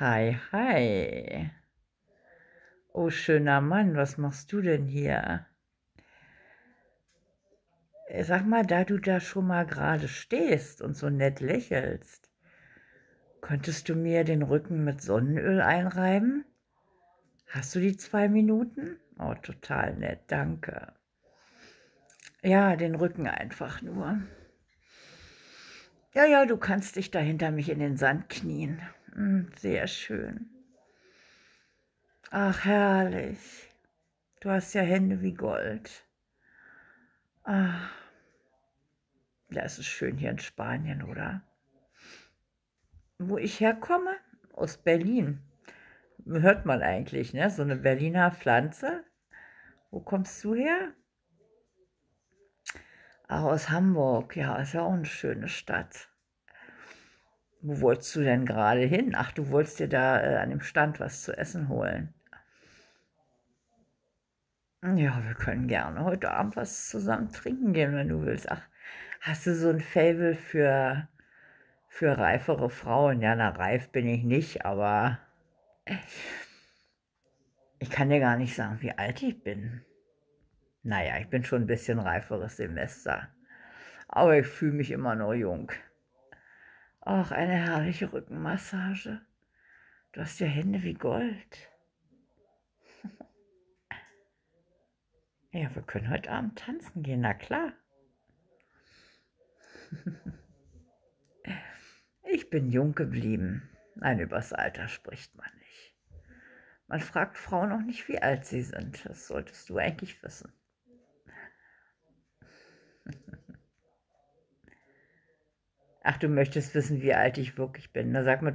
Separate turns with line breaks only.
Hi, hi. Oh, schöner Mann, was machst du denn hier? Äh, sag mal, da du da schon mal gerade stehst und so nett lächelst, könntest du mir den Rücken mit Sonnenöl einreiben? Hast du die zwei Minuten? Oh, total nett, danke. Ja, den Rücken einfach nur. Ja, ja, du kannst dich da hinter mich in den Sand knien. Hm, sehr schön. Ach, herrlich. Du hast ja Hände wie Gold. Ach, ja, es ist schön hier in Spanien, oder? Wo ich herkomme? Aus Berlin. Hört man eigentlich, ne? So eine Berliner Pflanze. Wo kommst du her? Ach, aus Hamburg. Ja, ist ja auch eine schöne Stadt. Wo wolltest du denn gerade hin? Ach, du wolltest dir da äh, an dem Stand was zu essen holen. Ja, wir können gerne heute Abend was zusammen trinken gehen, wenn du willst. Ach, hast du so ein Faible für, für reifere Frauen? Ja, na, reif bin ich nicht, aber ich kann dir gar nicht sagen, wie alt ich bin. Naja, ich bin schon ein bisschen reiferes Semester. Aber ich fühle mich immer noch jung. Ach, eine herrliche Rückenmassage. Du hast ja Hände wie Gold. ja, wir können heute Abend tanzen gehen, na klar. ich bin jung geblieben. Nein, übers Alter spricht man nicht. Man fragt Frauen auch nicht, wie alt sie sind. Das solltest du eigentlich wissen. Ach, du möchtest wissen, wie alt ich wirklich bin. Na sag mal